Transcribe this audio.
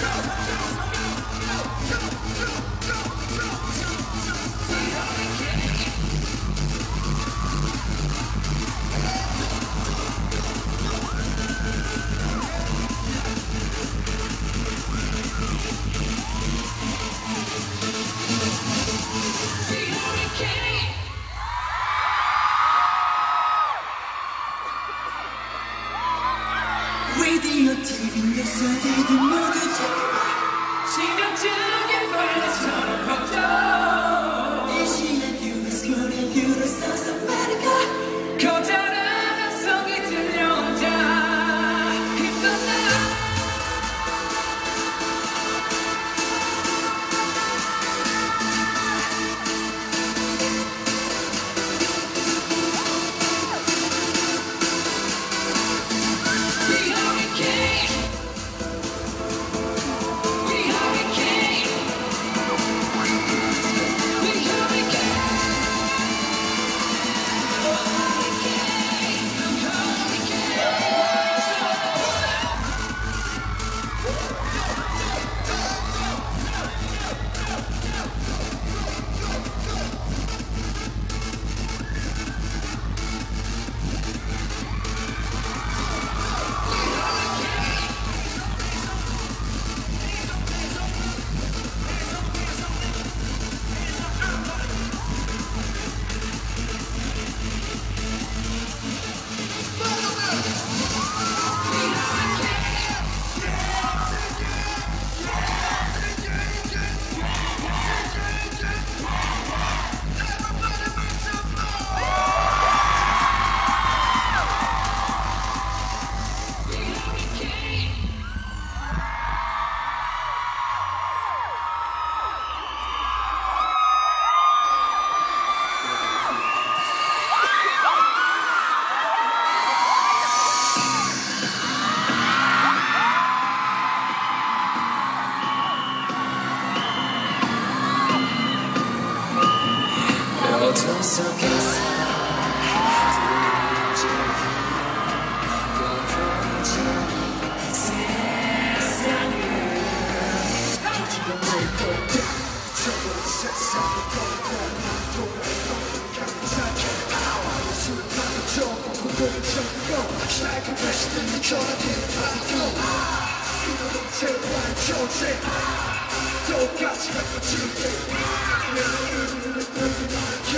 Go! Go! Go! Go! Go! Radio TV에서들이 모두 신경적인 관심처럼 걱정 이 시간 US 노래 뷰로 써서 똑같이 갖고 줄게 내 이름을 부르는 게